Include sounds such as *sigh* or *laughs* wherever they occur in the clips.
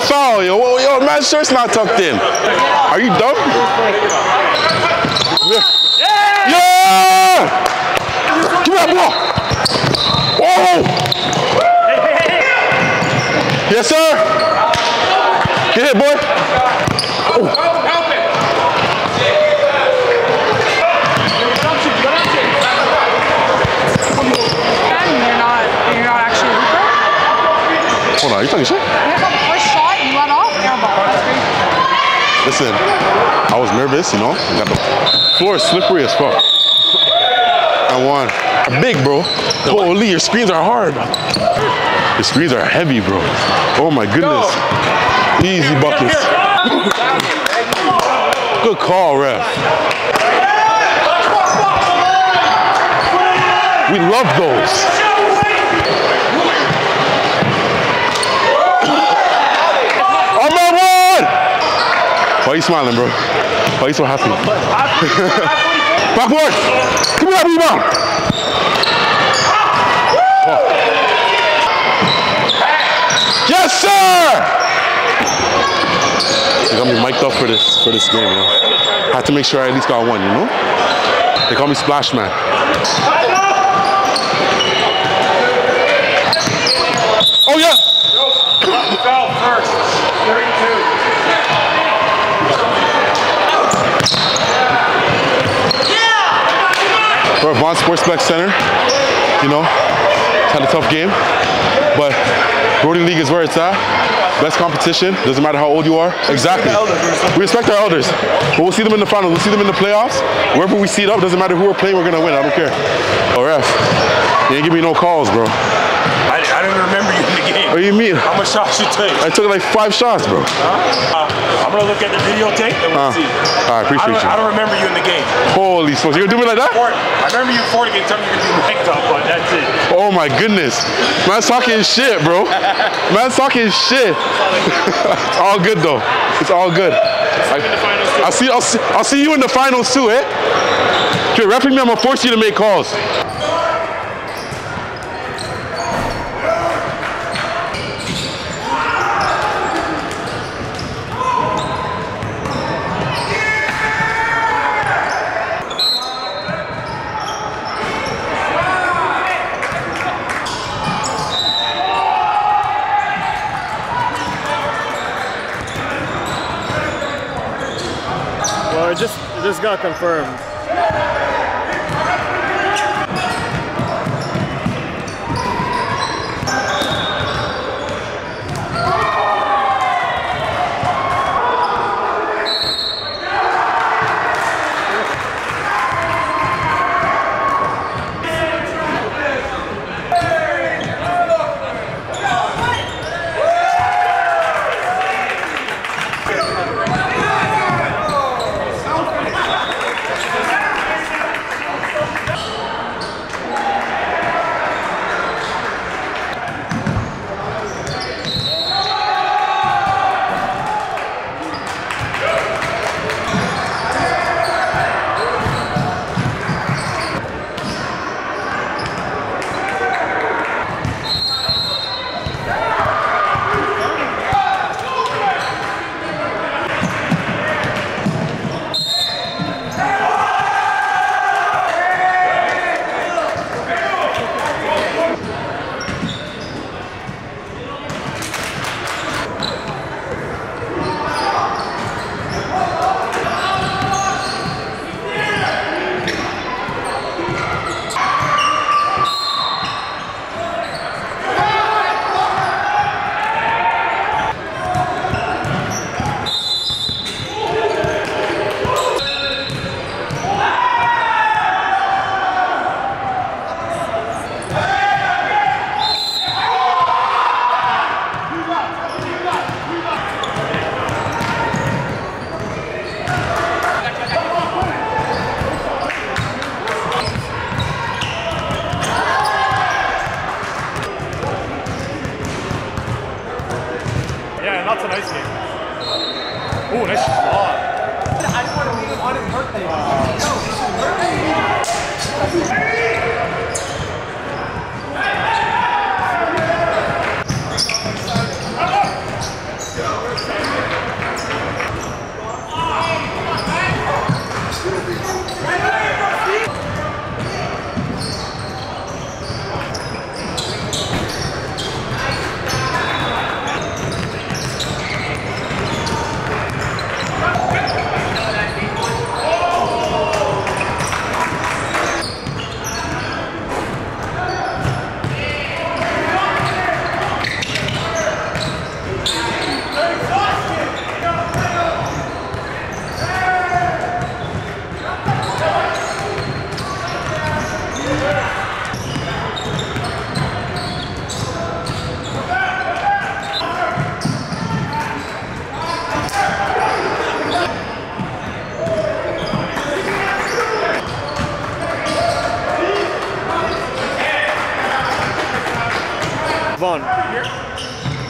foul, yo. Yo, man's shirt's not tucked in. Are you dumb? Yeah! yeah! Give me that ball! Oh! Yes, sir. Get hit, boy. Oh. You're you're not actually a hooper? Hold on, you talking shit? You hit the first shot and you went off airball. That's I was nervous, you know. Got the floor is slippery as fuck. I won. Big, bro. Holy, your screens are hard. Your screens are heavy, bro. Oh my goodness. Easy buckets. Good call, ref. We love those. I'm at one! Why are you smiling, bro? Why are you so happy? *laughs* Backboard! Give me that rebound! Yes, sir! They got me mic'd up for this for this game, man. Had to make sure I at least got one, you know? They call me Splash Man. Oh yeah! At Sportsplex Center. You know, had a tough game, but Brodie League is where it's at. Best competition. Doesn't matter how old you are. Exactly. We respect our elders. But we'll see them in the finals. We'll see them in the playoffs. Wherever we seat up, doesn't matter who we're playing, we're gonna win. I don't care. Oh, ref, you ain't give me no calls, bro. I, I don't remember What do you mean? How much shots you take? I took like five shots, bro. Uh, I'm gonna look at the videotape and we'll Uh, see. I appreciate don't, you. I don't remember you in the game. Holy smokes, you gonna do me like that? I remember you Fort against something you could do mic'd up, but that's it. Oh my goodness. Man's talking shit, bro. Man's talking shit. it's *laughs* all good though. It's all good. I, will see, I'll see I'll see you in the finals too, eh? Okay, referee me, I'm gonna force you to make calls. Just it just got confirmed. I didn't want to leave on his birthday. No.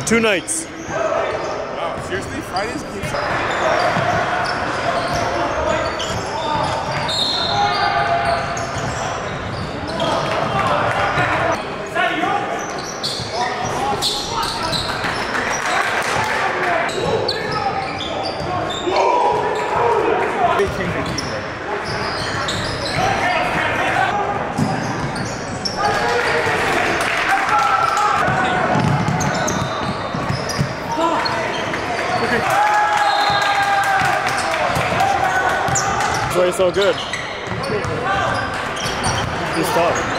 Two nights. Wow, seriously? Fridays games? He's so good. He's tough.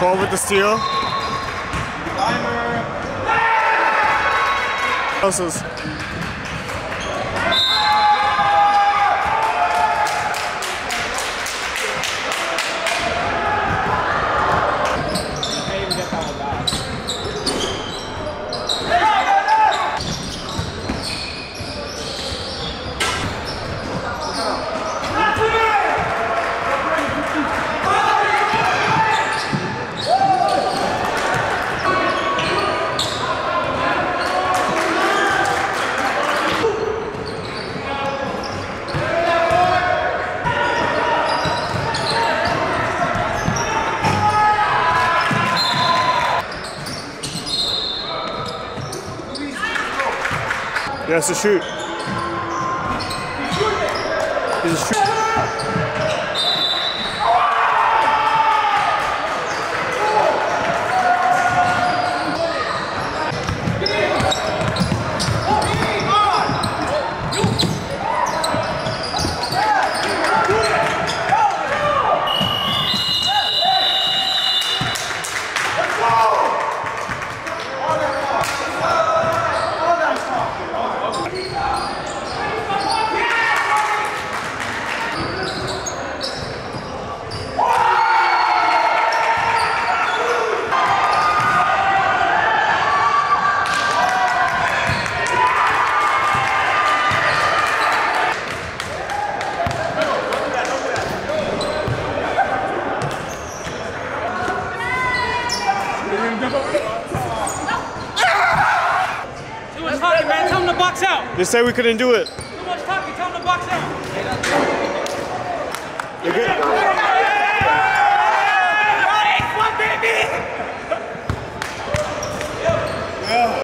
Twelve with the steal. Houses. He has to shoot. He's a shoot. They say we couldn't do it.